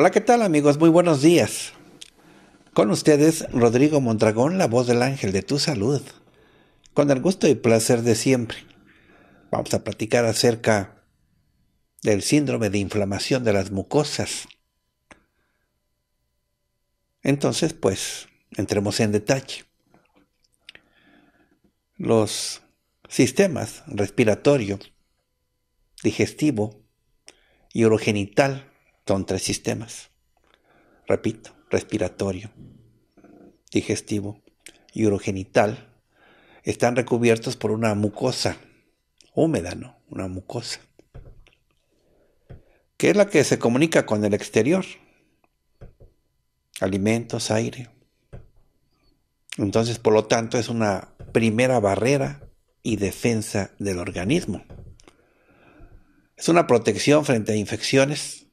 Hola, ¿qué tal amigos? Muy buenos días. Con ustedes, Rodrigo Mondragón, la voz del ángel de tu salud. Con el gusto y placer de siempre. Vamos a platicar acerca del síndrome de inflamación de las mucosas. Entonces, pues, entremos en detalle. Los sistemas respiratorio, digestivo y urogenital son tres sistemas. Repito, respiratorio, digestivo y urogenital están recubiertos por una mucosa húmeda, ¿no? Una mucosa. Que es la que se comunica con el exterior. Alimentos, aire. Entonces, por lo tanto, es una primera barrera y defensa del organismo. Es una protección frente a infecciones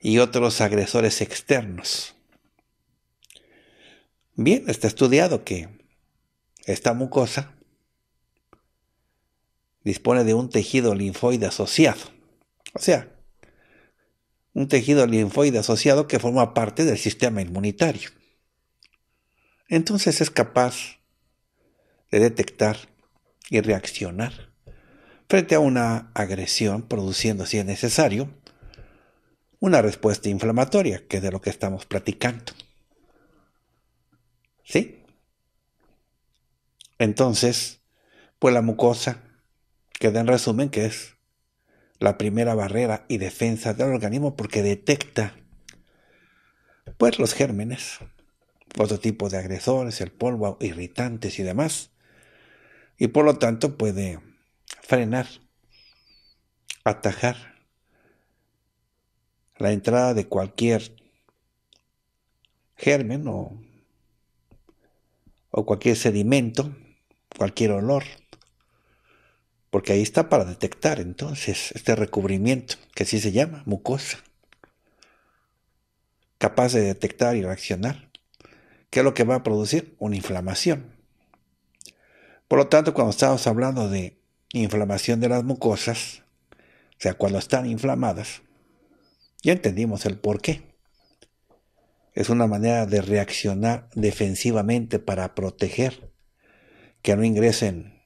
y otros agresores externos. Bien, está estudiado que esta mucosa dispone de un tejido linfoide asociado, o sea, un tejido linfoide asociado que forma parte del sistema inmunitario. Entonces es capaz de detectar y reaccionar frente a una agresión, produciendo, si es necesario, una respuesta inflamatoria, que es de lo que estamos platicando. ¿Sí? Entonces, pues la mucosa queda en resumen que es la primera barrera y defensa del organismo porque detecta pues los gérmenes, otro tipo de agresores, el polvo, irritantes y demás. Y por lo tanto puede frenar, atajar la entrada de cualquier germen o, o cualquier sedimento, cualquier olor, porque ahí está para detectar entonces este recubrimiento, que así se llama, mucosa, capaz de detectar y reaccionar. ¿Qué es lo que va a producir? Una inflamación. Por lo tanto, cuando estamos hablando de inflamación de las mucosas, o sea, cuando están inflamadas, ya entendimos el por qué. Es una manera de reaccionar defensivamente para proteger que no ingresen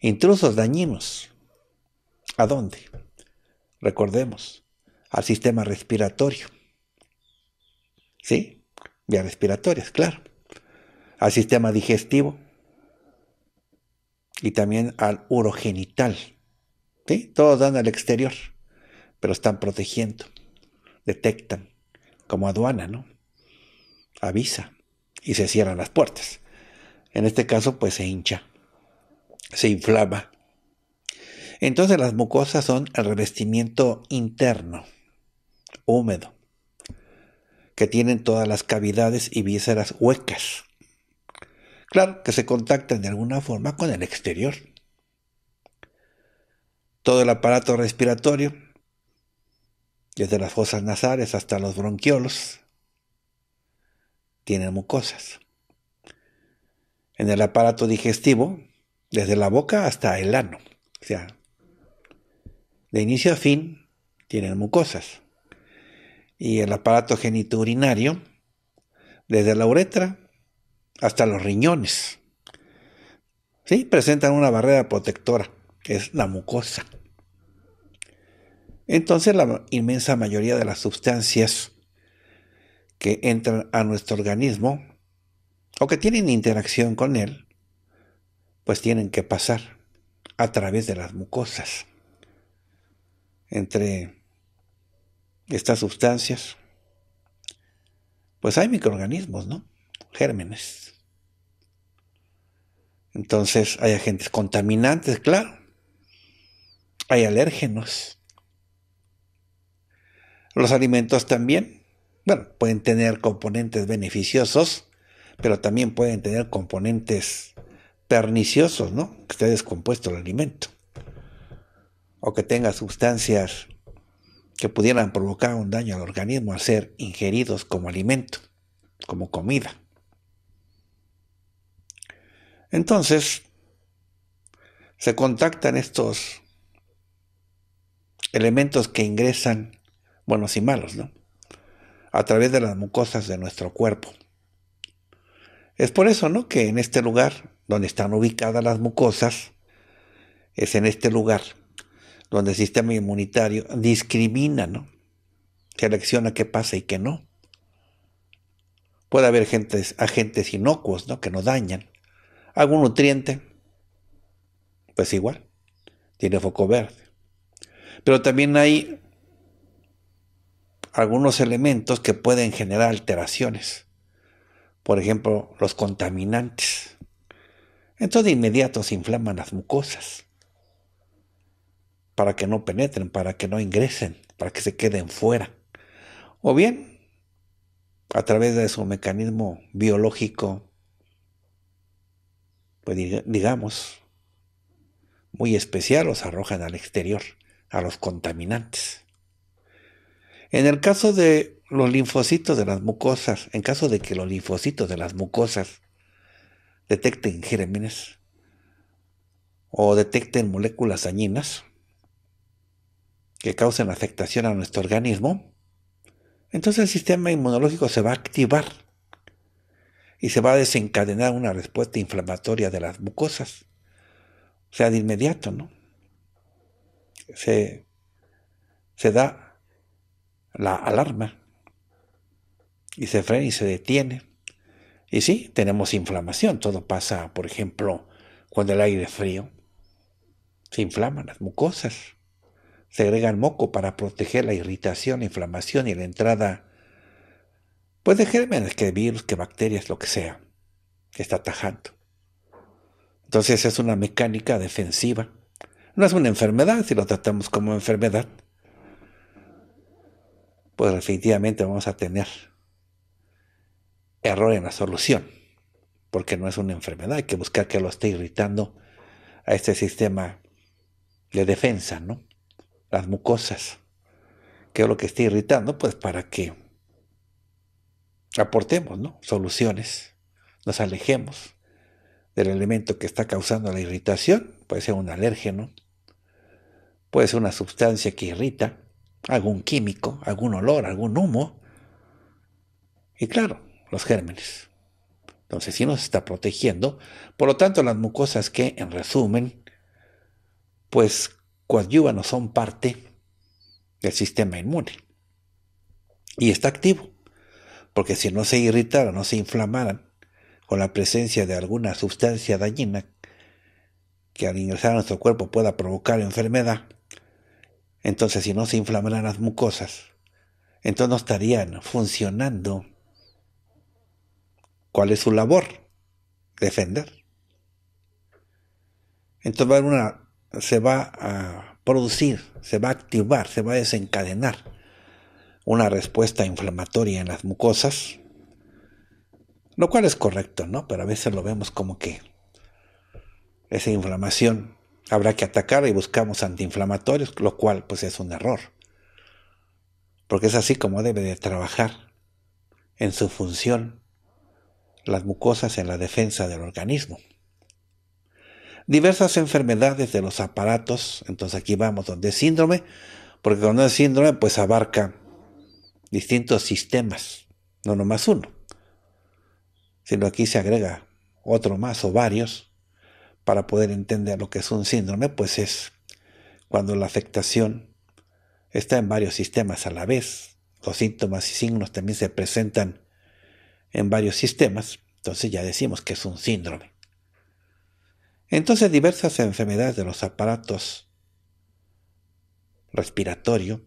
intrusos dañinos. ¿A dónde? Recordemos, al sistema respiratorio. ¿Sí? Vías respiratorias, claro. Al sistema digestivo y también al urogenital. ¿Sí? Todos dan al exterior pero están protegiendo, detectan, como aduana, ¿no? Avisa y se cierran las puertas. En este caso, pues se hincha, se inflama. Entonces las mucosas son el revestimiento interno, húmedo, que tienen todas las cavidades y vísceras huecas. Claro que se contactan de alguna forma con el exterior. Todo el aparato respiratorio desde las fosas nasales hasta los bronquiolos, tienen mucosas. En el aparato digestivo, desde la boca hasta el ano, o sea, de inicio a fin, tienen mucosas. Y el aparato genitourinario, desde la uretra hasta los riñones. Sí, presentan una barrera protectora, que es la mucosa. Entonces la inmensa mayoría de las sustancias que entran a nuestro organismo o que tienen interacción con él, pues tienen que pasar a través de las mucosas. Entre estas sustancias, pues hay microorganismos, ¿no? Gérmenes, Entonces hay agentes contaminantes, claro. Hay alérgenos. Los alimentos también, bueno, pueden tener componentes beneficiosos, pero también pueden tener componentes perniciosos, ¿no? Que esté descompuesto el alimento. O que tenga sustancias que pudieran provocar un daño al organismo al ser ingeridos como alimento, como comida. Entonces, se contactan estos elementos que ingresan, buenos y malos, ¿no? A través de las mucosas de nuestro cuerpo. Es por eso, ¿no? Que en este lugar donde están ubicadas las mucosas, es en este lugar donde el sistema inmunitario discrimina, ¿no? Selecciona qué pasa y qué no. Puede haber agentes inocuos, ¿no? Que no dañan. Algún nutriente, pues igual, tiene foco verde. Pero también hay algunos elementos que pueden generar alteraciones. Por ejemplo, los contaminantes. Entonces de inmediato se inflaman las mucosas para que no penetren, para que no ingresen, para que se queden fuera. O bien, a través de su mecanismo biológico pues digamos, muy especial, los arrojan al exterior, a los contaminantes. En el caso de los linfocitos de las mucosas, en caso de que los linfocitos de las mucosas detecten gérmenes o detecten moléculas dañinas que causen afectación a nuestro organismo, entonces el sistema inmunológico se va a activar y se va a desencadenar una respuesta inflamatoria de las mucosas. O sea, de inmediato, ¿no? Se, se da la alarma y se frena y se detiene. Y sí, tenemos inflamación. Todo pasa, por ejemplo, cuando el aire es frío. Se inflaman las mucosas. Se agrega el moco para proteger la irritación, la inflamación y la entrada pues de gérmenes, que virus, que bacterias, lo que sea, que está atajando. Entonces es una mecánica defensiva. No es una enfermedad, si lo tratamos como enfermedad, pues definitivamente vamos a tener error en la solución, porque no es una enfermedad, hay que buscar que lo esté irritando a este sistema de defensa, ¿no? Las mucosas. ¿Qué es lo que está irritando? Pues para que aportemos ¿no? soluciones, nos alejemos del elemento que está causando la irritación, puede ser un alérgeno, puede ser una sustancia que irrita, algún químico, algún olor, algún humo, y claro, los gérmenes. Entonces, si nos está protegiendo, por lo tanto, las mucosas que, en resumen, pues coadyuvan o son parte del sistema inmune. Y está activo porque si no se irritaran, no se inflamaran con la presencia de alguna sustancia dañina que al ingresar a nuestro cuerpo pueda provocar enfermedad, entonces si no se inflamaran las mucosas, entonces no estarían funcionando. ¿Cuál es su labor? Defender. Entonces una, se va a producir, se va a activar, se va a desencadenar una respuesta inflamatoria en las mucosas, lo cual es correcto, ¿no? Pero a veces lo vemos como que esa inflamación habrá que atacar y buscamos antiinflamatorios, lo cual pues es un error. Porque es así como debe de trabajar en su función las mucosas en la defensa del organismo. Diversas enfermedades de los aparatos, entonces aquí vamos donde es síndrome, porque cuando es síndrome pues abarca distintos sistemas, no nomás uno, sino aquí se agrega otro más o varios para poder entender lo que es un síndrome, pues es cuando la afectación está en varios sistemas a la vez, los síntomas y signos también se presentan en varios sistemas, entonces ya decimos que es un síndrome. Entonces diversas enfermedades de los aparatos respiratorio,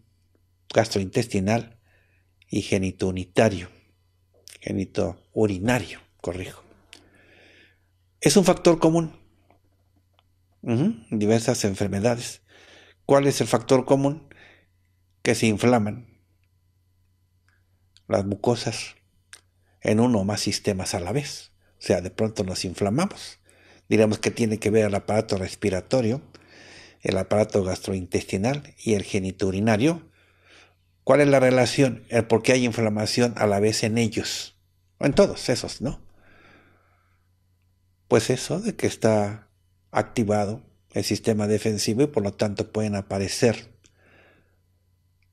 gastrointestinal, y genito unitario, genito urinario, corrijo. Es un factor común diversas enfermedades. ¿Cuál es el factor común? Que se inflaman las mucosas en uno o más sistemas a la vez. O sea, de pronto nos inflamamos. Diremos que tiene que ver el aparato respiratorio, el aparato gastrointestinal y el geniturinario. ¿Cuál es la relación? El por qué hay inflamación a la vez en ellos. O en todos esos, ¿no? Pues eso de que está activado el sistema defensivo y por lo tanto pueden aparecer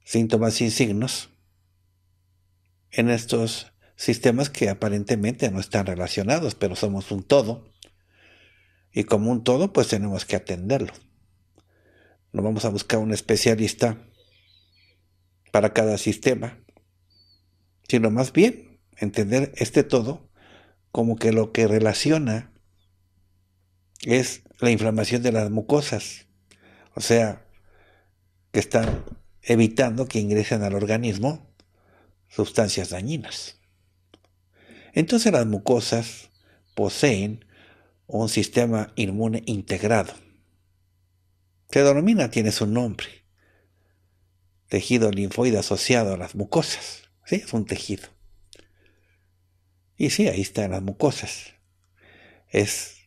síntomas sin signos en estos sistemas que aparentemente no están relacionados, pero somos un todo. Y como un todo, pues tenemos que atenderlo. No vamos a buscar un especialista para cada sistema, sino más bien entender este todo como que lo que relaciona es la inflamación de las mucosas, o sea, que están evitando que ingresen al organismo sustancias dañinas. Entonces las mucosas poseen un sistema inmune integrado. Se denomina, tiene su nombre, tejido linfoide asociado a las mucosas. ¿Sí? Es un tejido. Y sí, ahí están las mucosas. Es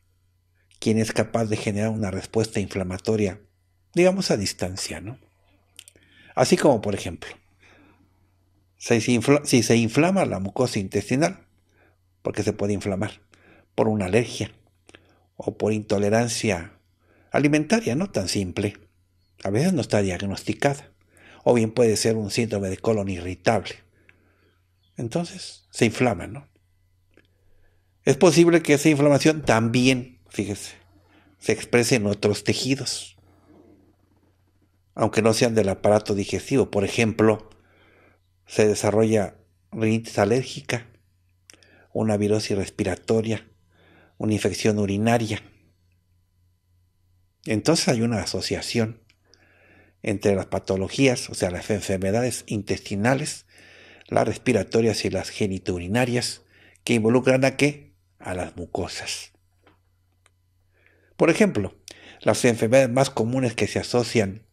quien es capaz de generar una respuesta inflamatoria, digamos a distancia, ¿no? Así como, por ejemplo, si se inflama la mucosa intestinal, porque se puede inflamar por una alergia o por intolerancia alimentaria, no tan simple. A veces no está diagnosticada. O bien puede ser un síndrome de colon irritable. Entonces se inflama, ¿no? Es posible que esa inflamación también, fíjese, se exprese en otros tejidos, aunque no sean del aparato digestivo. Por ejemplo, se desarrolla rinitis alérgica, una virosis respiratoria, una infección urinaria. Entonces hay una asociación entre las patologías, o sea, las enfermedades intestinales, las respiratorias y las genitourinarias, que involucran a qué? A las mucosas. Por ejemplo, las enfermedades más comunes que se asocian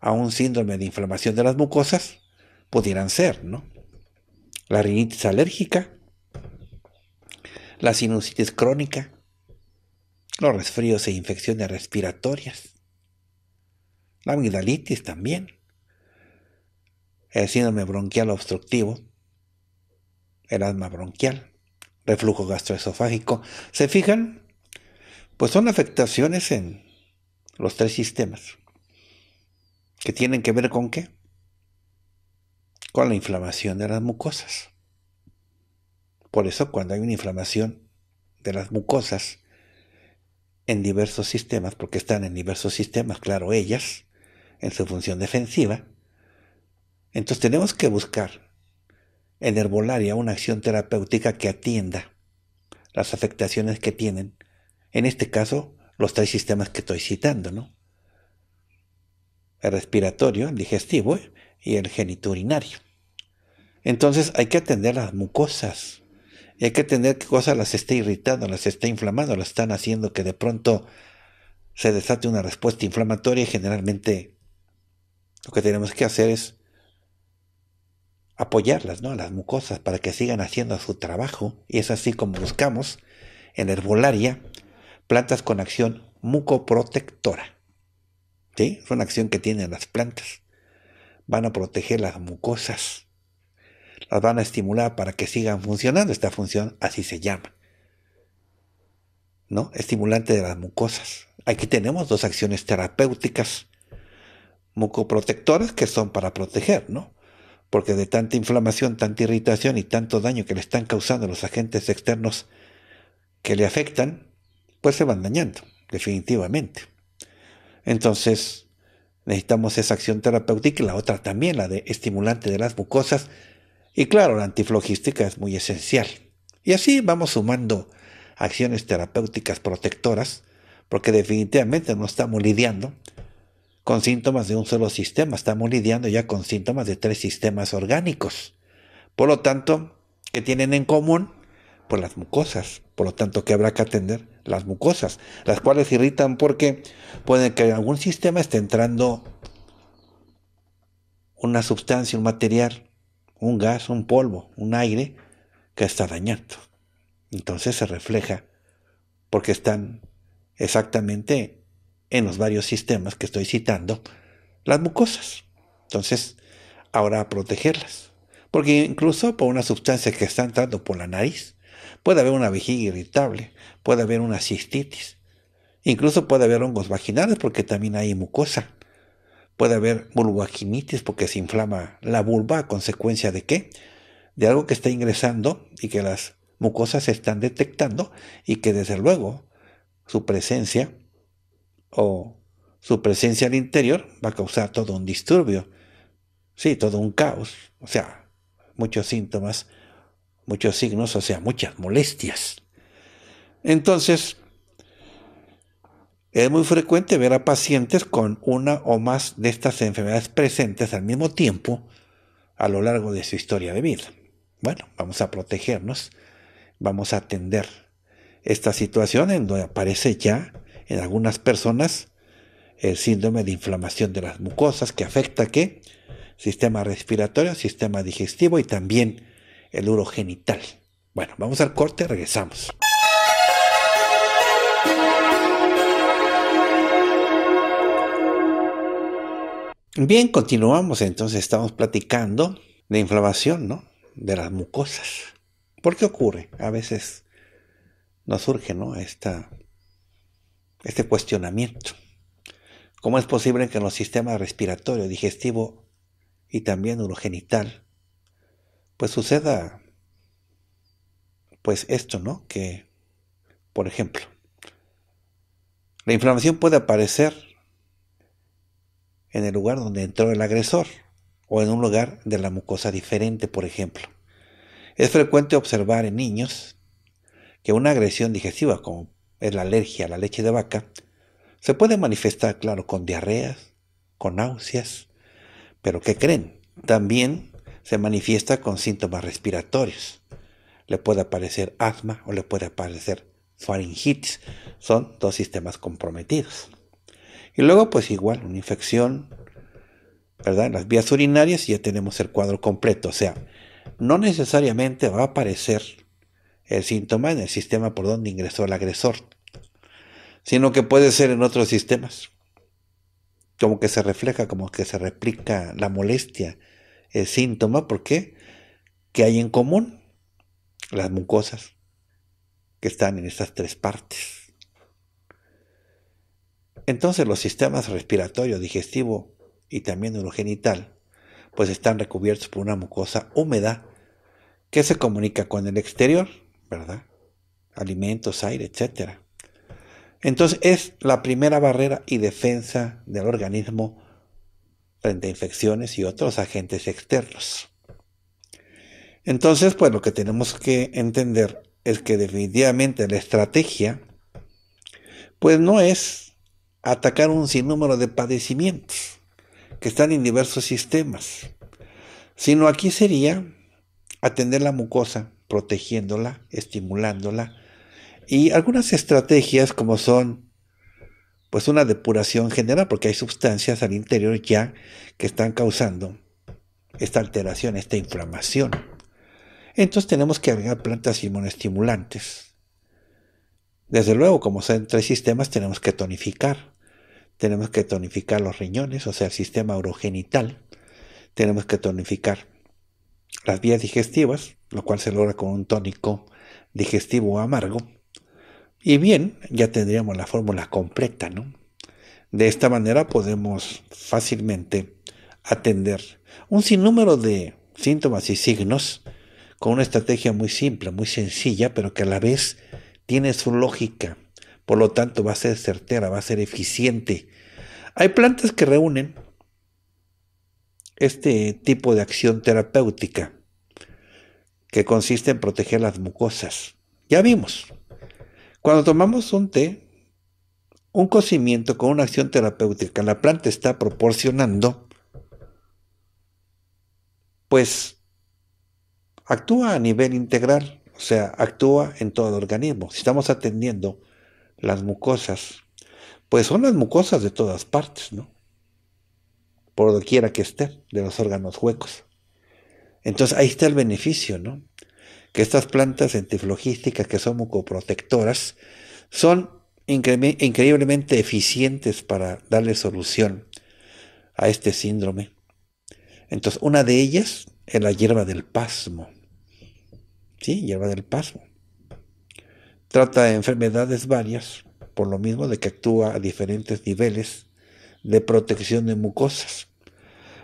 a un síndrome de inflamación de las mucosas pudieran ser, ¿no? La rinitis alérgica, la sinusitis crónica, los resfríos e infecciones respiratorias, la amigdalitis también, el síndrome bronquial obstructivo, el asma bronquial, reflujo gastroesofágico. ¿Se fijan? Pues son afectaciones en los tres sistemas. ¿Que tienen que ver con qué? con la inflamación de las mucosas. Por eso cuando hay una inflamación de las mucosas en diversos sistemas, porque están en diversos sistemas, claro, ellas, en su función defensiva, entonces tenemos que buscar en herbolaria una acción terapéutica que atienda las afectaciones que tienen, en este caso, los tres sistemas que estoy citando, ¿no? El respiratorio, el digestivo y el geniturinario. Entonces hay que atender las mucosas. Y hay que atender qué cosas las está irritando, las está inflamando, las están haciendo que de pronto se desate una respuesta inflamatoria y generalmente lo que tenemos que hacer es apoyarlas, ¿no? Las mucosas para que sigan haciendo su trabajo. Y es así como buscamos en herbolaria plantas con acción mucoprotectora. ¿Sí? Es una acción que tienen las plantas. Van a proteger las mucosas las van a estimular para que sigan funcionando. Esta función así se llama. ¿No? Estimulante de las mucosas. Aquí tenemos dos acciones terapéuticas mucoprotectoras que son para proteger, ¿no? Porque de tanta inflamación, tanta irritación y tanto daño que le están causando los agentes externos que le afectan, pues se van dañando, definitivamente. Entonces, necesitamos esa acción terapéutica y la otra también, la de estimulante de las mucosas, y claro, la antiflogística es muy esencial. Y así vamos sumando acciones terapéuticas protectoras, porque definitivamente no estamos lidiando con síntomas de un solo sistema, estamos lidiando ya con síntomas de tres sistemas orgánicos. Por lo tanto, ¿qué tienen en común? por las mucosas, por lo tanto que habrá que atender las mucosas, las cuales irritan porque puede que en algún sistema esté entrando una sustancia, un material, un gas, un polvo, un aire que está dañando. Entonces se refleja porque están exactamente en los varios sistemas que estoy citando las mucosas. Entonces, ahora a protegerlas. Porque incluso por una sustancia que está entrando por la nariz, puede haber una vejiga irritable, puede haber una cistitis, incluso puede haber hongos vaginales porque también hay mucosa. Puede haber vulvaginitis porque se inflama la vulva a consecuencia de qué? De algo que está ingresando y que las mucosas se están detectando y que desde luego su presencia o su presencia al interior va a causar todo un disturbio, sí, todo un caos, o sea, muchos síntomas, muchos signos, o sea, muchas molestias. Entonces, es muy frecuente ver a pacientes con una o más de estas enfermedades presentes al mismo tiempo a lo largo de su historia de vida. Bueno, vamos a protegernos, vamos a atender esta situación en donde aparece ya en algunas personas el síndrome de inflamación de las mucosas que afecta qué? Sistema respiratorio, sistema digestivo y también el urogenital. Bueno, vamos al corte, regresamos. Bien, continuamos entonces, estamos platicando de inflamación, ¿no? De las mucosas. ¿Por qué ocurre? A veces nos surge, ¿no? Este cuestionamiento. ¿Cómo es posible que en los sistemas respiratorio, digestivo y también urogenital, pues suceda, pues esto, ¿no? Que, por ejemplo, la inflamación puede aparecer en el lugar donde entró el agresor o en un lugar de la mucosa diferente, por ejemplo. Es frecuente observar en niños que una agresión digestiva, como es la alergia a la leche de vaca, se puede manifestar, claro, con diarreas, con náuseas, pero ¿qué creen? También se manifiesta con síntomas respiratorios. Le puede aparecer asma o le puede aparecer faringitis. Son dos sistemas comprometidos. Y luego, pues igual, una infección, ¿verdad? Las vías urinarias y ya tenemos el cuadro completo. O sea, no necesariamente va a aparecer el síntoma en el sistema por donde ingresó el agresor, sino que puede ser en otros sistemas. Como que se refleja, como que se replica la molestia, el síntoma, ¿por qué? ¿Qué hay en común? Las mucosas que están en estas tres partes. Entonces los sistemas respiratorio, digestivo y también urogenital pues están recubiertos por una mucosa húmeda que se comunica con el exterior, ¿verdad? Alimentos, aire, etc. Entonces es la primera barrera y defensa del organismo frente a infecciones y otros agentes externos. Entonces, pues lo que tenemos que entender es que definitivamente la estrategia, pues no es atacar un sinnúmero de padecimientos que están en diversos sistemas, sino aquí sería atender la mucosa, protegiéndola, estimulándola, y algunas estrategias como son pues una depuración general, porque hay sustancias al interior ya que están causando esta alteración, esta inflamación. Entonces tenemos que agregar plantas inmunoestimulantes, desde luego, como son tres sistemas, tenemos que tonificar. Tenemos que tonificar los riñones, o sea, el sistema urogenital. Tenemos que tonificar las vías digestivas, lo cual se logra con un tónico digestivo amargo. Y bien, ya tendríamos la fórmula completa, ¿no? De esta manera podemos fácilmente atender un sinnúmero de síntomas y signos con una estrategia muy simple, muy sencilla, pero que a la vez tiene su lógica, por lo tanto va a ser certera, va a ser eficiente. Hay plantas que reúnen este tipo de acción terapéutica que consiste en proteger las mucosas. Ya vimos, cuando tomamos un té, un cocimiento con una acción terapéutica, la planta está proporcionando, pues actúa a nivel integral, O sea, actúa en todo el organismo. Si estamos atendiendo las mucosas, pues son las mucosas de todas partes, ¿no? Por donde quiera que estén, de los órganos huecos. Entonces ahí está el beneficio, ¿no? Que estas plantas centriflogísticas que son mucoprotectoras son increíblemente eficientes para darle solución a este síndrome. Entonces, una de ellas es la hierba del pasmo. Sí, hierba del pasmo. Trata de enfermedades varias, por lo mismo de que actúa a diferentes niveles de protección de mucosas.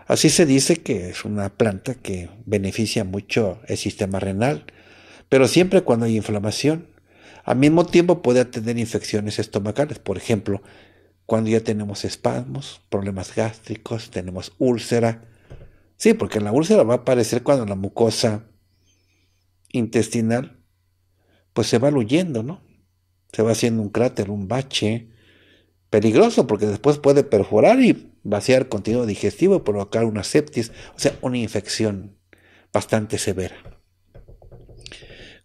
Así se dice que es una planta que beneficia mucho el sistema renal, pero siempre cuando hay inflamación. Al mismo tiempo puede tener infecciones estomacales, por ejemplo, cuando ya tenemos espasmos, problemas gástricos, tenemos úlcera. Sí, porque la úlcera va a aparecer cuando la mucosa intestinal pues se va huyendo, ¿no? Se va haciendo un cráter, un bache peligroso porque después puede perforar y vaciar contenido digestivo y provocar una septis, o sea, una infección bastante severa.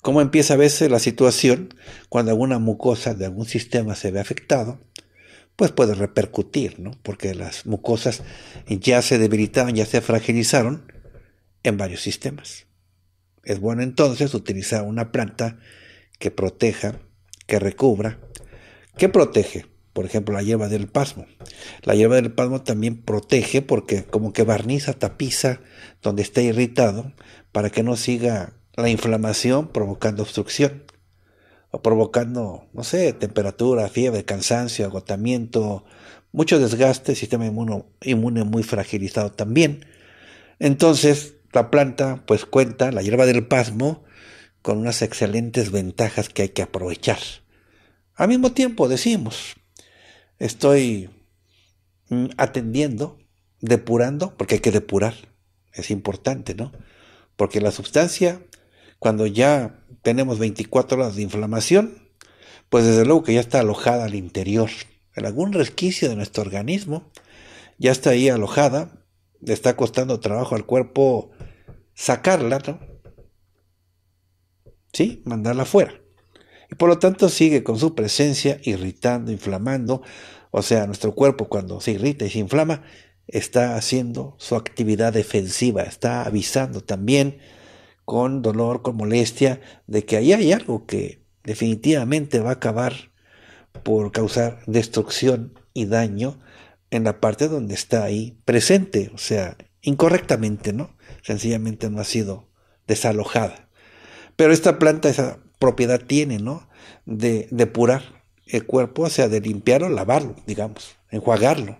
¿Cómo empieza a veces la situación cuando alguna mucosa de algún sistema se ve afectado? Pues puede repercutir, ¿no? Porque las mucosas ya se debilitaron, ya se fragilizaron en varios sistemas. Es bueno entonces utilizar una planta que proteja, que recubra. ¿Qué protege? Por ejemplo, la hierba del pasmo. La hierba del pasmo también protege porque como que barniza, tapiza donde está irritado para que no siga la inflamación provocando obstrucción o provocando, no sé, temperatura, fiebre, cansancio, agotamiento, mucho desgaste, sistema inmune muy fragilizado también. Entonces, la planta pues cuenta, la hierba del pasmo, con unas excelentes ventajas que hay que aprovechar. Al mismo tiempo decimos, estoy mm, atendiendo, depurando, porque hay que depurar, es importante, ¿no? Porque la sustancia, cuando ya tenemos 24 horas de inflamación, pues desde luego que ya está alojada al interior, en algún resquicio de nuestro organismo, ya está ahí alojada, le está costando trabajo al cuerpo sacarla, ¿no? ¿sí? Mandarla afuera. Y por lo tanto sigue con su presencia irritando, inflamando. O sea, nuestro cuerpo cuando se irrita y se inflama está haciendo su actividad defensiva, está avisando también con dolor, con molestia, de que ahí hay algo que definitivamente va a acabar por causar destrucción y daño en la parte donde está ahí presente, o sea, incorrectamente, ¿no? Sencillamente no ha sido desalojada. Pero esta planta esa propiedad tiene, ¿no? De depurar el cuerpo, o sea, de limpiarlo, lavarlo, digamos, enjuagarlo.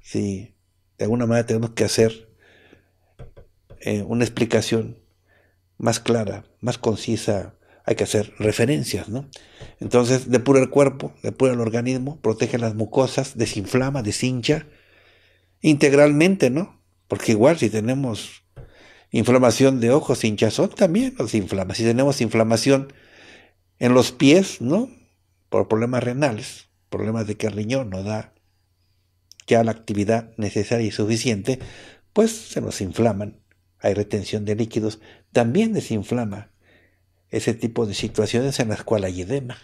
Si de alguna manera tenemos que hacer eh, una explicación más clara, más concisa, hay que hacer referencias, ¿no? Entonces, depura el cuerpo, depura el organismo, protege las mucosas, desinflama, deshincha integralmente, ¿no? Porque igual si tenemos Inflamación de ojos, hinchazón también nos inflama. Si tenemos inflamación en los pies, ¿no? Por problemas renales, problemas de que el riñón no da ya la actividad necesaria y suficiente, pues se nos inflaman. Hay retención de líquidos. También desinflama ese tipo de situaciones en las cuales hay edema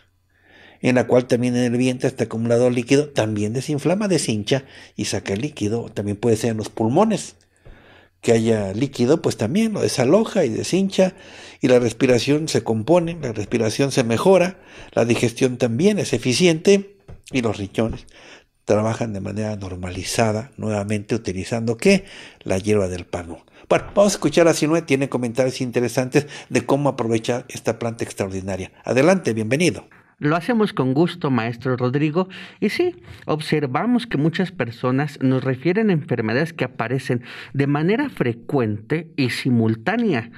en la cual también en el vientre está acumulado líquido, también desinflama, deshincha y saca el líquido. También puede ser en los pulmones que haya líquido, pues también lo desaloja y deshincha y la respiración se compone, la respiración se mejora, la digestión también es eficiente y los riñones trabajan de manera normalizada, nuevamente utilizando qué? La hierba del pano. Bueno, vamos a escuchar a Sinue, tiene comentarios interesantes de cómo aprovechar esta planta extraordinaria. Adelante, bienvenido. Lo hacemos con gusto, maestro Rodrigo, y sí, observamos que muchas personas nos refieren a enfermedades que aparecen de manera frecuente y simultánea.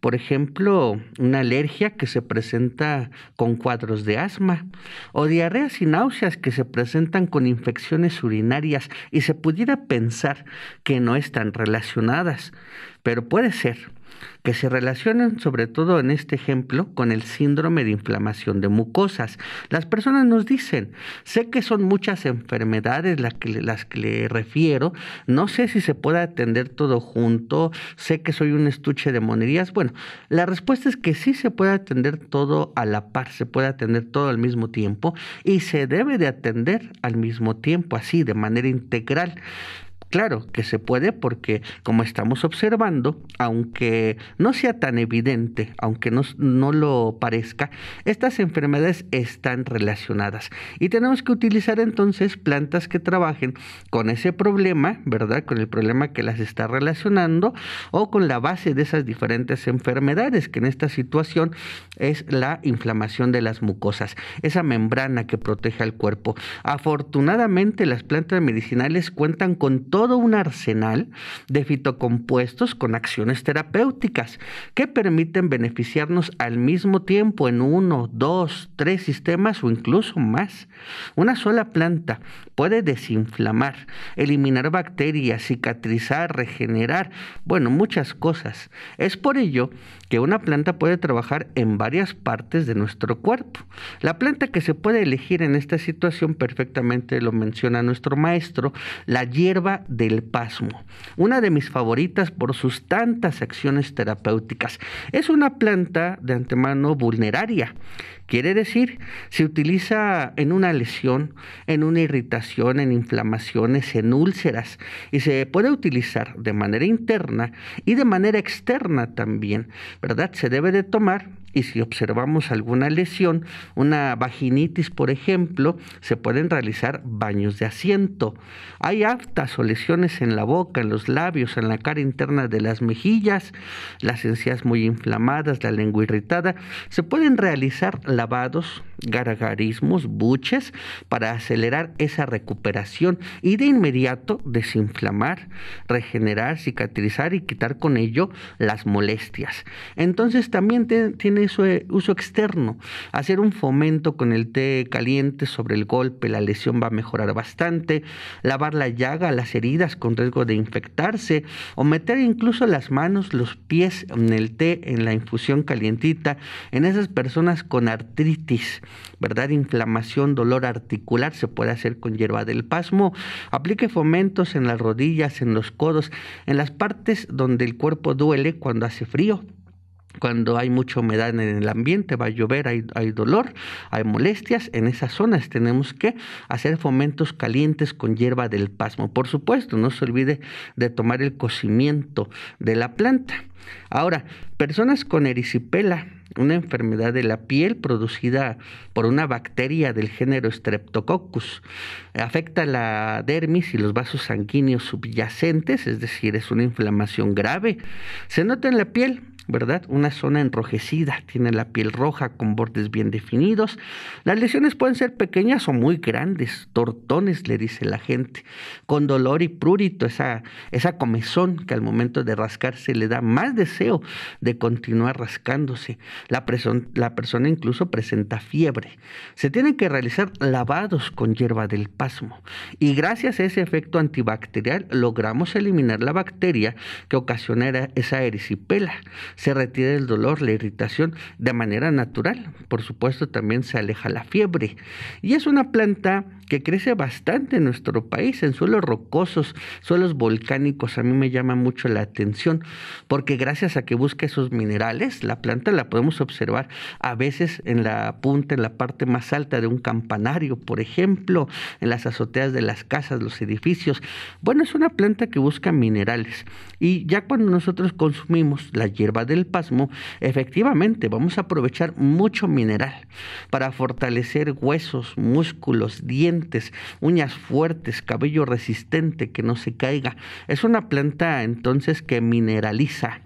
Por ejemplo, una alergia que se presenta con cuadros de asma, o diarreas y náuseas que se presentan con infecciones urinarias y se pudiera pensar que no están relacionadas, pero puede ser que se relacionan sobre todo en este ejemplo con el síndrome de inflamación de mucosas. Las personas nos dicen, sé que son muchas enfermedades las que, las que le refiero, no sé si se puede atender todo junto, sé que soy un estuche de monerías. Bueno, la respuesta es que sí se puede atender todo a la par, se puede atender todo al mismo tiempo y se debe de atender al mismo tiempo, así, de manera integral. Claro que se puede porque, como estamos observando, aunque no sea tan evidente, aunque no, no, lo parezca, estas enfermedades están relacionadas. Y tenemos que utilizar entonces plantas que trabajen con ese problema, ¿verdad? Con el problema que las está relacionando o con la base de esas diferentes enfermedades, que en esta situación es la inflamación de las mucosas, esa membrana que protege al cuerpo. Afortunadamente, las plantas medicinales cuentan con todo un arsenal de fitocompuestos con acciones terapéuticas que permiten beneficiarnos al mismo tiempo en uno, dos, tres sistemas o incluso más. Una sola planta puede desinflamar, eliminar bacterias, cicatrizar, regenerar, bueno, muchas cosas. Es por ello que una planta puede trabajar en varias partes de nuestro cuerpo. La planta que se puede elegir en esta situación perfectamente lo menciona nuestro maestro, la hierba del pasmo, una de mis favoritas por sus tantas acciones terapéuticas. Es una planta de antemano vulneraria Quiere decir, se utiliza en una lesión, en una irritación, en inflamaciones, en úlceras y se puede utilizar de manera interna y de manera externa también, ¿verdad? Se debe de tomar y si observamos alguna lesión, una vaginitis, por ejemplo, se pueden realizar baños de asiento. Hay aftas o lesiones en la boca, en los labios, en la cara interna de las mejillas, las encías muy inflamadas, la lengua irritada. Se pueden realizar lavados, gargarismos, buches para acelerar esa recuperación y de inmediato desinflamar, regenerar, cicatrizar y quitar con ello las molestias. Entonces también tiene uso, externo. Hacer un fomento con el té caliente sobre el golpe, la lesión va a mejorar bastante. Lavar la llaga, las heridas con riesgo de infectarse o meter incluso las manos, los pies en el té, en la infusión calientita, en esas personas con artritis, ¿verdad? Inflamación, dolor articular se puede hacer con hierba del pasmo. Aplique fomentos en las rodillas, en los codos, en las partes donde el cuerpo duele cuando hace frío cuando hay mucha humedad en el ambiente, va a llover, hay, dolor, hay molestias, en esas zonas tenemos que hacer fomentos calientes con hierba del pasmo. Por supuesto, no se olvide de tomar el cocimiento de la planta. Ahora, personas con erisipela, una enfermedad de la piel producida por una bacteria del género Streptococcus. Afecta la dermis y los vasos sanguíneos subyacentes, es decir, es una inflamación grave. Se nota en la piel ¿verdad? Una zona enrojecida, tiene la piel roja con bordes bien definidos. Las lesiones pueden ser pequeñas o muy grandes, tortones, le dice la gente, con dolor y prurito, esa, esa comezón que al momento de rascarse le da más deseo de continuar rascándose. La, la persona incluso presenta fiebre. Se tienen que realizar lavados con hierba del pasmo y gracias a ese efecto antibacterial logramos eliminar la bacteria que ocasiona esa erisipela se retira el dolor, la irritación de manera natural. Por supuesto, también se aleja la fiebre. Y es una planta que crece bastante en nuestro país, en suelos rocosos, suelos volcánicos. A mí me llama mucho la atención porque gracias a que busca esos minerales, la planta la podemos observar a veces en la punta, en la parte más alta de un campanario, por ejemplo, en las azoteas de las casas, los edificios. Bueno, es una planta que busca minerales. Y ya cuando nosotros consumimos la hierba del pasmo, efectivamente vamos a aprovechar mucho mineral para fortalecer huesos, músculos, dientes, uñas fuertes, cabello resistente que no se caiga. Es una planta entonces que mineraliza,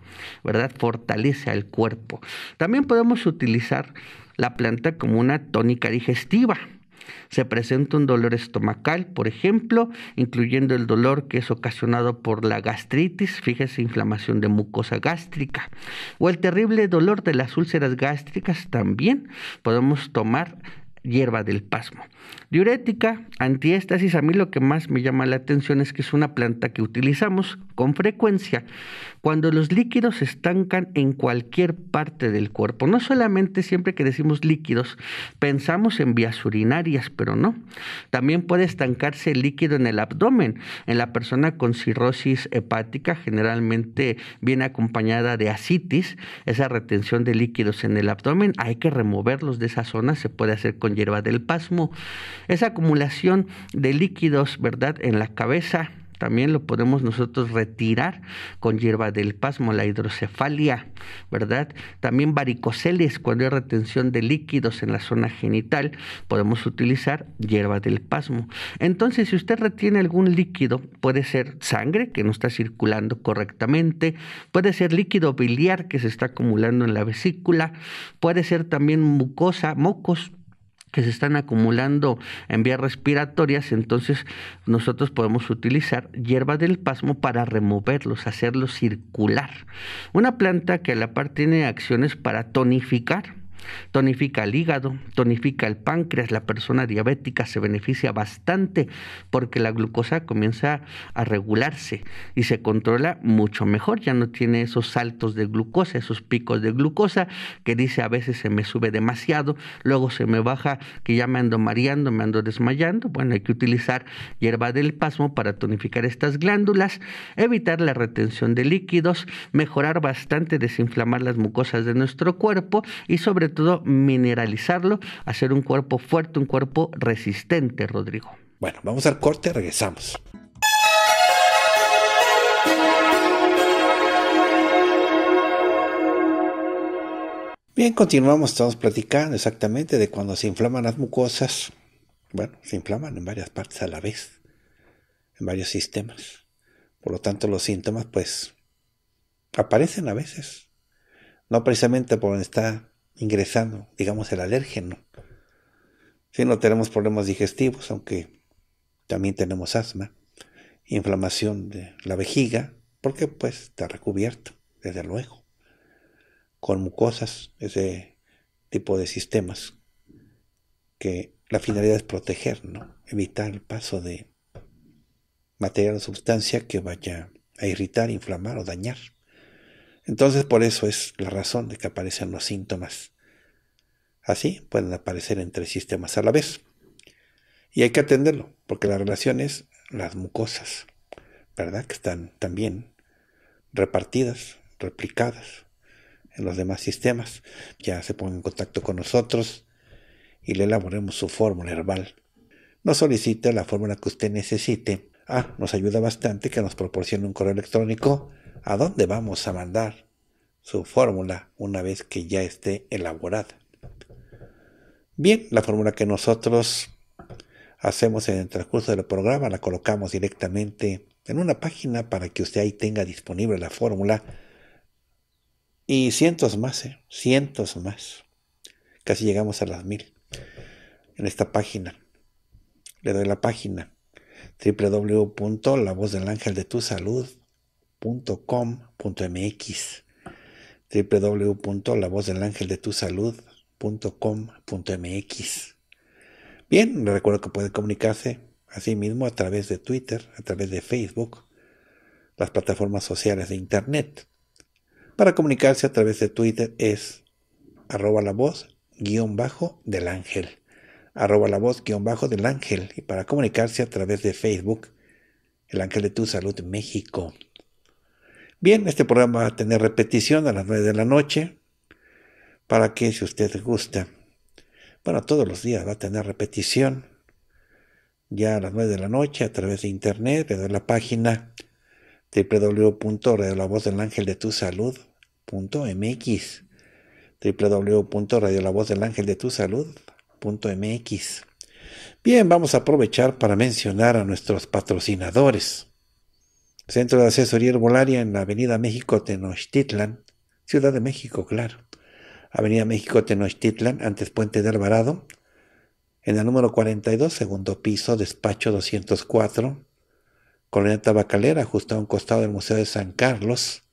¿verdad? Fortalece al cuerpo. También podemos utilizar la planta como una tónica digestiva. Se presenta un dolor estomacal, por ejemplo, incluyendo el dolor que es ocasionado por la gastritis, fíjese, inflamación de mucosa gástrica, o el terrible dolor de las úlceras gástricas también. Podemos tomar hierba del pasmo. Diurética, antiéstasis, a mí lo que más me llama la atención es que es una planta que utilizamos con frecuencia cuando los líquidos se estancan en cualquier parte del cuerpo. No solamente siempre que decimos líquidos, pensamos en vías urinarias, pero no. También puede estancarse el líquido en el abdomen. En la persona con cirrosis hepática generalmente viene acompañada de asitis, esa retención de líquidos en el abdomen, hay que removerlos de esa zona, se puede hacer con hierba del pasmo. Esa acumulación de líquidos, ¿verdad? En la cabeza, también lo podemos nosotros retirar con hierba del pasmo, la hidrocefalia, ¿verdad? También varicoceles, cuando hay retención de líquidos en la zona genital, podemos utilizar hierba del pasmo. Entonces, si usted retiene algún líquido, puede ser sangre que no está circulando correctamente, puede ser líquido biliar que se está acumulando en la vesícula, puede ser también mucosa, mocos, que se están acumulando en vías respiratorias, entonces nosotros podemos utilizar hierba del pasmo para removerlos, hacerlos circular. Una planta que a la par tiene acciones para tonificar Tonifica el hígado, tonifica el páncreas, la persona diabética se beneficia bastante porque la glucosa comienza a regularse y se controla mucho mejor, ya no tiene esos saltos de glucosa, esos picos de glucosa que dice a veces se me sube demasiado, luego se me baja que ya me ando mareando, me ando desmayando, bueno, hay que utilizar hierba del pasmo para tonificar estas glándulas, evitar la retención de líquidos, mejorar bastante, desinflamar las mucosas de nuestro cuerpo y sobre todo mineralizarlo, hacer un cuerpo fuerte, un cuerpo resistente, Rodrigo. Bueno, vamos al corte, regresamos. Bien, continuamos, estamos platicando exactamente de cuando se inflaman las mucosas. Bueno, se inflaman en varias partes a la vez, en varios sistemas. Por lo tanto, los síntomas, pues, aparecen a veces. No precisamente por donde está ingresando, digamos, el alérgeno. Si no tenemos problemas digestivos, aunque también tenemos asma, inflamación de la vejiga, porque pues está recubierto, desde luego, con mucosas, ese tipo de sistemas que la finalidad es proteger, ¿no? evitar el paso de material o sustancia que vaya a irritar, inflamar o dañar. Entonces por eso es la razón de que aparecen los síntomas. Así pueden aparecer en tres sistemas a la vez. Y hay que atenderlo, porque la relación es las mucosas, ¿verdad? Que están también repartidas, replicadas en los demás sistemas. Ya se pongan en contacto con nosotros y le elaboremos su fórmula herbal. No solicite la fórmula que usted necesite. Ah, nos ayuda bastante que nos proporcione un correo electrónico a dónde vamos a mandar su fórmula una vez que ya esté elaborada. Bien, la fórmula que nosotros hacemos en el transcurso del programa la colocamos directamente en una página para que usted ahí tenga disponible la fórmula y cientos más, ¿eh? cientos más. Casi llegamos a las mil en esta página. Le doy la página www.lavozdelangeldetusalud.com.mx www.lavozdelangeldetusalud.com.mx Bien, le recuerdo que puede comunicarse así mismo a través de Twitter, a través de Facebook, las plataformas sociales de Internet. Para comunicarse a través de Twitter es arroba la voz guion bajo del ángel, arroba la voz guion bajo del ángel. Y para comunicarse a través de Facebook, el ángel de tu salud México. Bien, este programa va a tener repetición a las 9 de la noche, para que si usted gusta, bueno, todos los días va a tener repetición, ya a las 9 de la noche a través de internet, le doy la página www.radiolavoz.del.angeldetusalud.mx www.radiolavoz.del.angeldetusalud.mx Bien, vamos a aprovechar para mencionar a nuestros patrocinadores. Centro de Asesoría Herbolaria en la Avenida México Tenochtitlan, Ciudad de México, claro. Avenida México Tenochtitlan, antes Puente de Alvarado, en el número 42, segundo piso, despacho 204, Colonia Tabacalera, justo a un costado del Museo de San Carlos,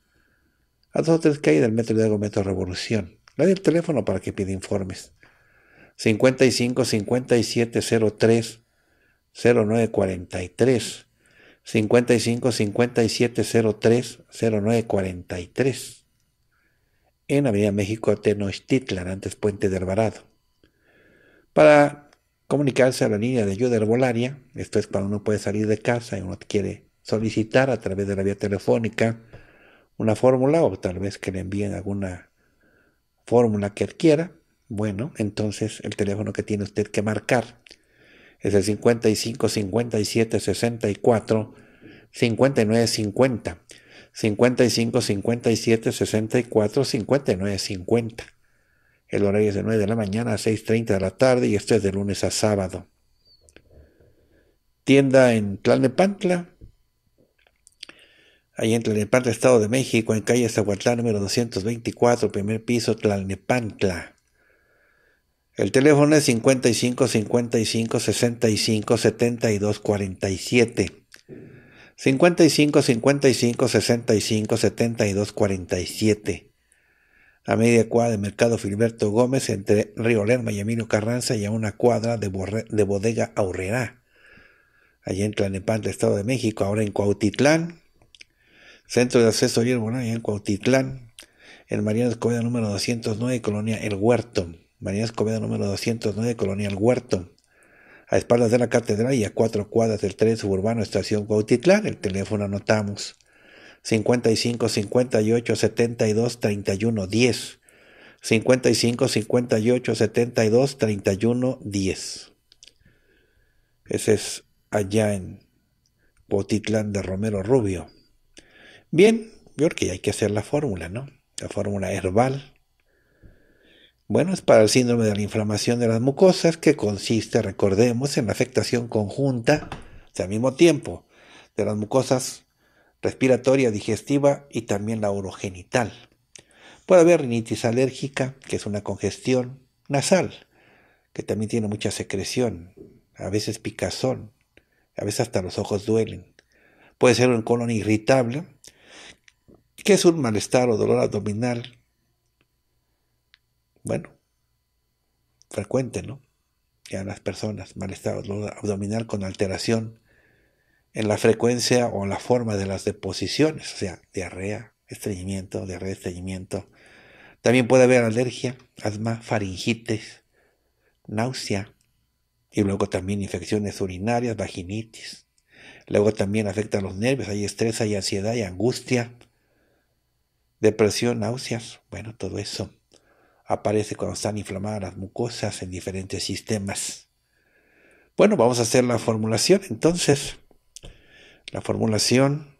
a dos o tres calles del Metro de Metro Revolución. Le doy el teléfono para que pida informes. 55 57 03 0943 55 57 03 0943 en Avenida México Tenochtitlan, antes Puente del Alvarado. Para comunicarse a la línea de ayuda herbolaria, esto es cuando uno puede salir de casa y uno quiere solicitar a través de la vía telefónica una fórmula o tal vez que le envíen alguna fórmula que adquiera, bueno, entonces el teléfono que tiene usted que marcar es el 55 57 64 59 50. 55 57 64 59 50. El horario es de 9 de la mañana a 6.30 de la tarde y esto es de lunes a sábado. Tienda en Tlalnepantla, ahí en Tlalnepantla, Estado de México, en calle Zahuatlán número 224, primer piso, Tlalnepantla. El teléfono es 55 55 65 72 47. 55 55 65 72 47. A media cuadra de Mercado Filiberto Gómez entre Río Lerma y Emilio Carranza y a una cuadra de, de Bodega Aurrera. Allí en Tlanepantla, Estado de México, ahora en Cuautitlán. Centro de Asesoría bueno, allá en Cuautitlán. En Mariano Escobedo número 209, Colonia El Huerto. María Escobedo número 209, Colonial Huerto. A espaldas de la catedral y a cuatro cuadras del tren suburbano Estación Cuautitlán, el teléfono anotamos 55 58 72 31 10. 55 58 72 31 10. Ese es allá en Cuautitlán de Romero Rubio. Bien, yo creo que hay que hacer la fórmula, ¿no? La fórmula herbal bueno, es para el síndrome de la inflamación de las mucosas, que consiste, recordemos, en la afectación conjunta, o sea, al mismo tiempo, de las mucosas respiratoria, digestiva y también la urogenital. Puede haber rinitis alérgica, que es una congestión nasal, que también tiene mucha secreción, a veces picazón, a veces hasta los ojos duelen. Puede ser un colon irritable, que es un malestar o dolor abdominal bueno, frecuente, ¿no? Ya las personas, malestar abdominal con alteración en la frecuencia o la forma de las deposiciones, o sea, diarrea, estreñimiento, diarrea, estreñimiento. También puede haber alergia, asma, faringitis, náusea y luego también infecciones urinarias, vaginitis. Luego también afecta a los nervios, hay estrés, hay ansiedad, hay angustia, depresión, náuseas, bueno, todo eso aparece cuando están inflamadas las mucosas en diferentes sistemas. Bueno, vamos a hacer la formulación entonces. La formulación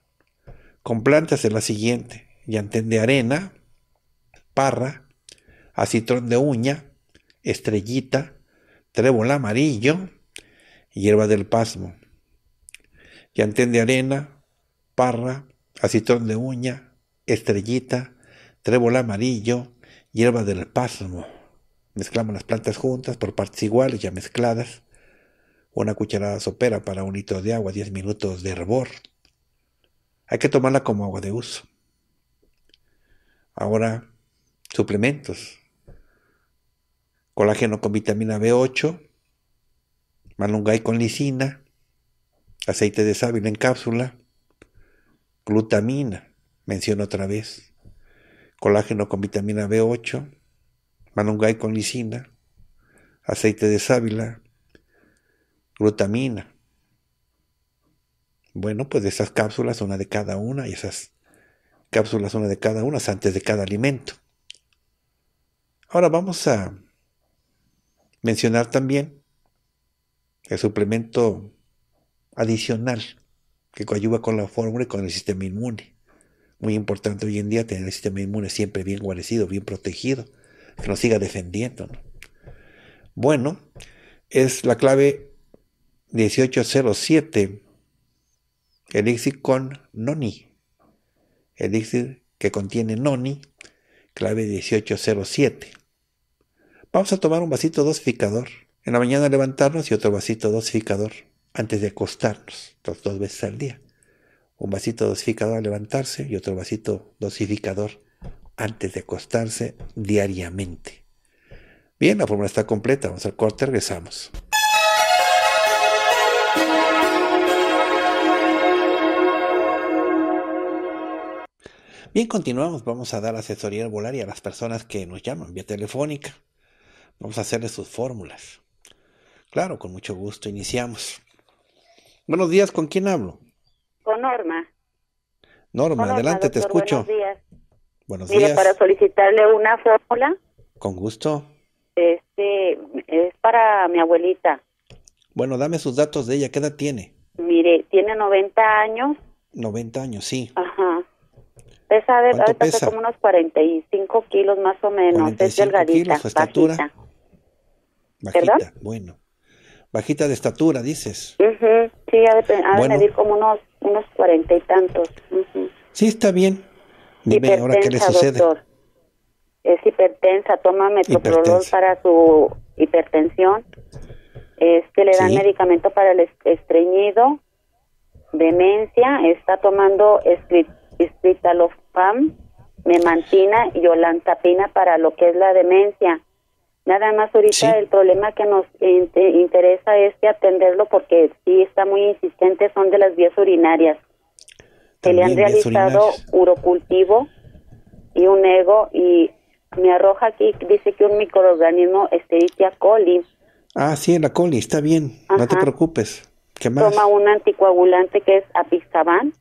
con plantas es la siguiente. Llantén de arena, parra, acitrón de uña, estrellita, trébol amarillo, hierba del pasmo. Llantén de arena, parra, acitrón de uña, estrellita, trébol amarillo, hierba del pásamo. Mezclamos las plantas juntas por partes iguales ya mezcladas. Una cucharada sopera para un litro de agua, 10 minutos de hervor. Hay que tomarla como agua de uso. Ahora, suplementos. Colágeno con vitamina B8, malungay con lisina, aceite de sábila en cápsula, glutamina, menciono otra vez, colágeno con vitamina B8, manungay con lisina, aceite de sábila, glutamina. Bueno, pues de esas cápsulas, una de cada una, y esas cápsulas, una de cada una, antes de cada alimento. Ahora vamos a mencionar también el suplemento adicional que coayuva con la fórmula y con el sistema inmune muy importante hoy en día tener el sistema inmune siempre bien guarecido, bien protegido, que nos siga defendiendo. Bueno, es la clave 1807, elixir con noni, elixir que contiene noni, clave 1807. Vamos a tomar un vasito dosificador. En la mañana levantarnos y otro vasito dosificador antes de acostarnos, dos veces al día un vasito dosificador al levantarse y otro vasito dosificador antes de acostarse diariamente. Bien, la fórmula está completa. Vamos al corte, regresamos. Bien, continuamos. Vamos a dar asesoría herbolaria a las personas que nos llaman vía telefónica. Vamos a hacerles sus fórmulas. Claro, con mucho gusto iniciamos. Buenos días, ¿con quién hablo? Con Norma. Norma, adelante, te escucho. Buenos días. Buenos Mire, días. para solicitarle una fórmula, Con gusto. este, es para mi abuelita. Bueno, dame sus datos de ella. ¿Qué edad tiene? Mire, tiene 90 años, 90 años, sí. ajá. Pesa, de, ¿Cuánto ahorita pesa como unos 45 kilos más o menos. Es 45 delgadita, kilos, su estatura. bajita. Bajita. ¿Perdón? Bueno. Bajita de estatura, dices. Sí, ha de, pe- ha de Bueno. medir como unos, unos 40 y tantos. Ujú. Sí, está bien. Dime ahora qué le Hipertensa, sucede. doctor. Es hipertensa, toma metoprolol para su hipertensión. Este le dan Sí. medicamento para el est- estreñido, demencia, está tomando escri- escitalopram, memantina y olantapina para lo que es la demencia. Nada más ahorita Sí. el problema que nos inte- interesa es que atenderlo porque sí está muy insistente, son de las vías urinarias. Se le han realizado urocultivo y un ego y me arroja aquí, dice que un microorganismo Escherichia coli Ah, sí, la coli, está bien. No te preocupes. ¿Qué más? toma un anticoagulante que es apixaban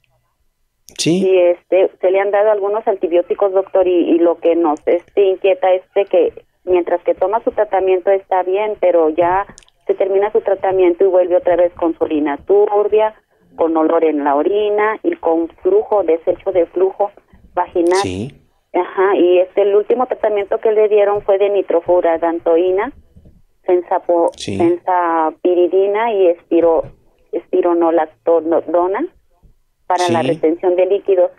Sí, y este se le han dado algunos antibióticos doctor y, y lo que nos este inquieta es de que mientras que toma su tratamiento está bien pero ya se termina su tratamiento y vuelve otra vez con su orina turbia con olor en la orina y con flujo desecho de flujo vaginal sí. Ajá, y este el último tratamiento que le dieron fue de nitrofuradantoína, Sí. sensapiridina y espiro, espironolactona para la retención de líquidos.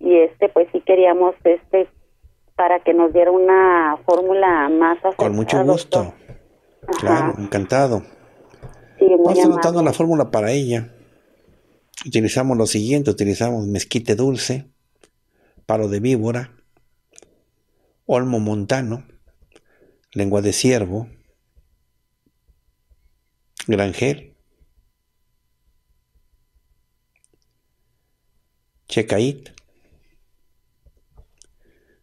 Y este, pues sí queríamos este para que nos diera una fórmula más acertada, Con mucho gusto. doctor. Ajá, Claro, encantado. sí, muy Vamos anotando amable. la fórmula para ella. Utilizamos lo siguiente, utilizamos mezquite dulce, palo de víbora, olmo montano, lengua de ciervo, grangel, checaít.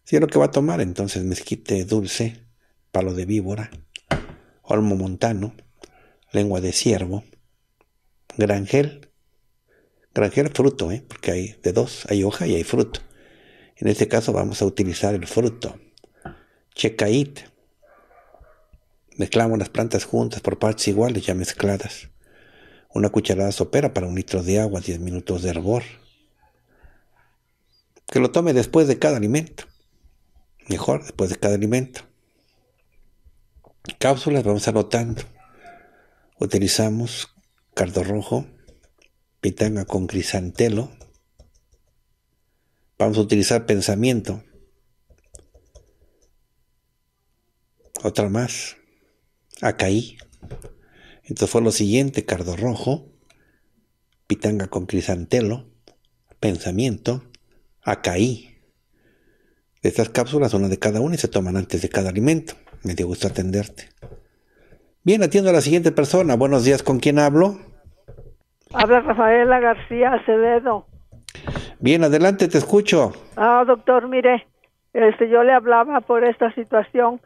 Si es lo que va a tomar, entonces mezquite dulce, palo de víbora, olmo montano, lengua de ciervo, grangel, grangel fruto, ¿eh? porque hay de dos, hay hoja y hay fruto. En este caso vamos a utilizar el fruto. Checaít. Mezclamos las plantas juntas por partes iguales ya mezcladas. Una cucharada sopera para un litro de agua, 10 minutos de hervor. Que lo tome después de cada alimento. Mejor después de cada alimento. Cápsulas vamos anotando. Utilizamos cardo rojo, pitanga con crisantelo. Vamos a utilizar pensamiento. Otra más. Acaí. Entonces fue lo siguiente, cardo rojo, pitanga con crisantelo, pensamiento, acaí. De estas cápsulas, una de cada una y se toman antes de cada alimento. Me dio gusto atenderte. Bien, atiendo a la siguiente persona. Buenos días, ¿con quién hablo? Habla Rafaela García Acevedo. Bien, adelante, te escucho. Ah, doctor, mire, este, yo le hablaba por esta situación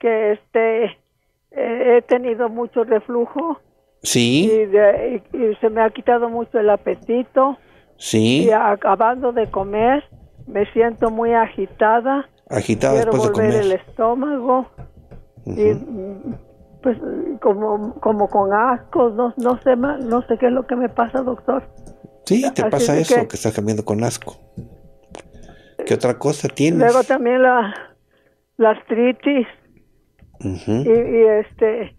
que este eh, he tenido mucho reflujo y, Sí, de- y- y se me ha quitado mucho el apetito sí. y acabando de comer me siento muy agitada, Agitada quiero después de volver el comer. estómago y pues como como con asco, no no sé no sé qué es lo que me pasa, doctor. Sí, te así pasa de eso, que- que estás cambiando con asco. ¿Qué otra cosa tienes? Luego también la la artritis y, y, este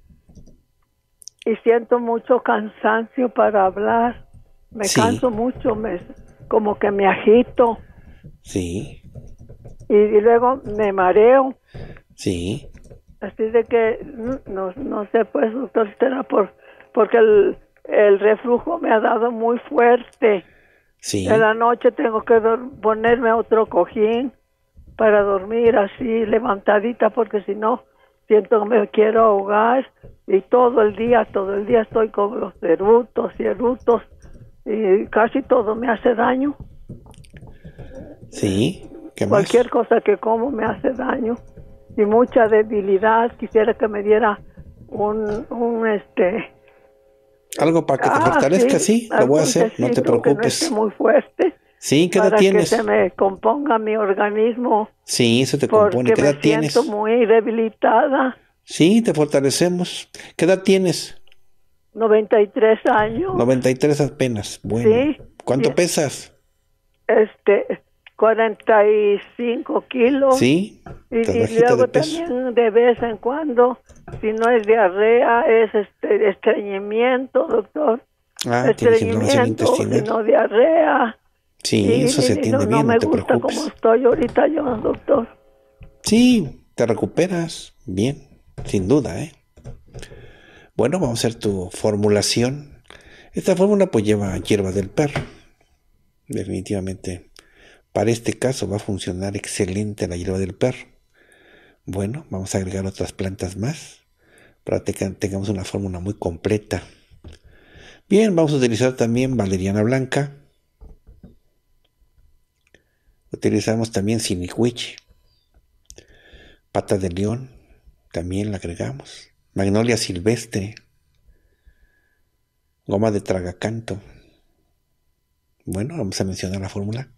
y siento mucho cansancio para hablar me Sí. canso mucho me como que me agito Sí, y, y luego me mareo. Sí, así de que no, no sé pues doctor si será por porque el, el reflujo me ha dado muy fuerte. Sí. en la noche tengo que ponerme otro cojín para dormir así levantadita porque si no siento que me quiero ahogar. Y todo el día, todo el día estoy con los erutos y erutos y casi todo me hace daño. Sí, ¿qué más? Cualquier cosa que como me hace daño y mucha debilidad. Quisiera que me diera un, un este... Algo para que te ah, fortalezca, sí, lo voy a hacer, no te que no preocupes. esté muy fuerte. Sí, ¿qué edad para tienes? que se me componga mi organismo. Sí, eso te compone. ¿Qué me edad tienes? siento muy debilitada. Sí, te fortalecemos. ¿Qué edad tienes? 93 años. 93 apenas. Bueno. Sí. ¿Cuánto Sí. pesas? Este, 45 kilos. Sí. Y, y luego de también de vez en cuando, si no es diarrea, es este estreñimiento, doctor. Ah, estreñimiento, sino diarrea. Sí, eso se atiende no, bien, no me no te gusta preocupes. como estoy ahorita yo, doctor. Sí, te recuperas bien, sin duda, ¿eh? Bueno, vamos a hacer tu formulación. Esta fórmula pues lleva hierba del perro. Definitivamente, para este caso va a funcionar excelente la hierba del perro. Bueno, vamos a agregar otras plantas más para que tengamos una fórmula muy completa. Bien, vamos a utilizar también valeriana blanca. Utilizamos también sinicuiche. Pata de león, también la agregamos. Magnolia silvestre. Goma de tragacanto. Bueno, vamos a mencionar la fórmula.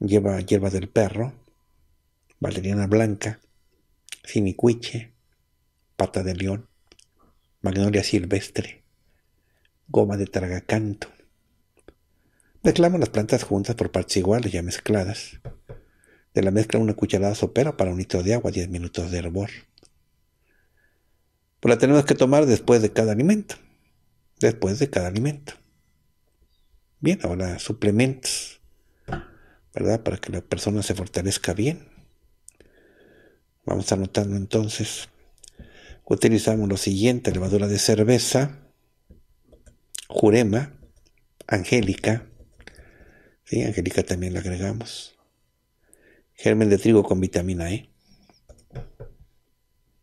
Lleva hierba del perro, valeriana blanca, sinicuiche, pata de león, magnolia silvestre, goma de tragacanto. Mezclamos las plantas juntas por partes iguales ya mezcladas. De la mezcla una cucharada sopera para un litro de agua, 10 minutos de hervor. Pues la tenemos que tomar después de cada alimento. Después de cada alimento. Bien, ahora suplementos. ¿Verdad? Para que la persona se fortalezca bien. Vamos anotando entonces. Utilizamos lo siguiente: levadura de cerveza, jurema, angélica. Sí, angélica también la agregamos germen de trigo con vitamina E.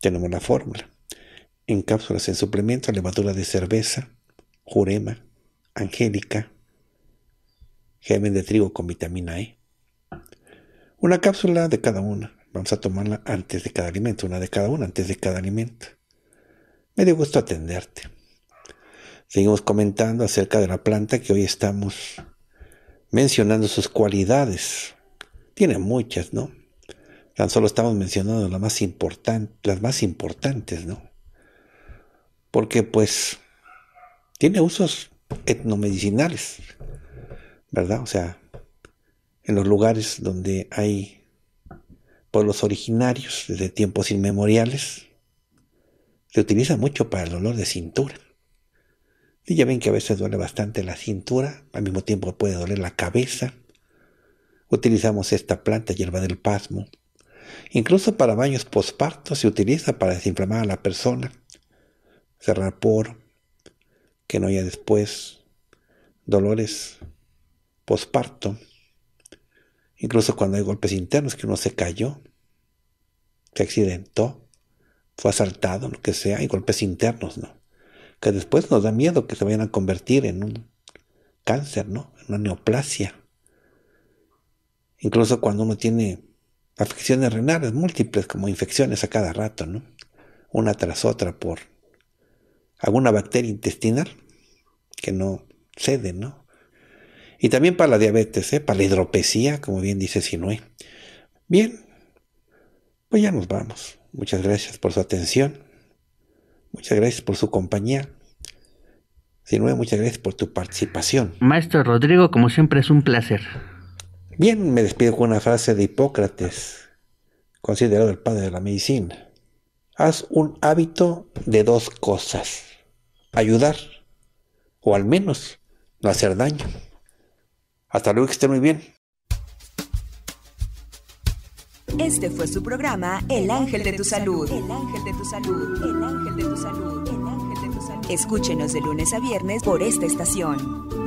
Tenemos la fórmula. En cápsulas en suplemento, levadura de cerveza, jurema, angélica, germen de trigo con vitamina E. Una cápsula de cada una. Vamos a tomarla antes de cada alimento, una de cada una antes de cada alimento. Me dio gusto atenderte. Seguimos comentando acerca de la planta que hoy estamos mencionando sus cualidades tiene muchas, ¿no? Tan solo estamos mencionando las más las más importantes, ¿no? Porque pues tiene usos etnomedicinales, ¿verdad? O sea, en los lugares donde hay pueblos originarios desde tiempos inmemoriales, se utiliza mucho para el dolor de cintura. Y ya ven que a veces duele bastante la cintura, al mismo tiempo puede doler la cabeza. Utilizamos esta planta, hierba del pasmo. Incluso para baños posparto se utiliza para desinflamar a la persona, cerrar poro, que no haya después dolores posparto. Incluso cuando hay golpes internos, que uno se cayó, se accidentó, fue asaltado, lo que sea, hay golpes internos, ¿no? Que después nos da miedo que se vayan a convertir en un cáncer, ¿no? En una neoplasia. Incluso cuando uno tiene afecciones renales múltiples, como infecciones a cada rato, ¿no? Una tras otra por alguna bacteria intestinal que no cede, ¿no? Y también para la diabetes, ¿eh? para la hidropesía, como bien dice Sinue. Bien, pues ya nos vamos. Muchas gracias por su atención. Muchas gracias por su compañía. Sinue, muchas gracias por tu participación. Maestro Rodrigo, como siempre es un placer. Bien, me despido con una frase de Hipócrates, considerado el padre de la medicina. Haz un hábito de dos cosas. Ayudar, o al menos no hacer daño. Hasta luego, que esté muy bien. Este fue su programa El Ángel de tu Salud. El Ángel de tu Salud. El Ángel de tu Salud. El Ángel de tu Salud. Escúchenos de lunes a viernes por esta estación.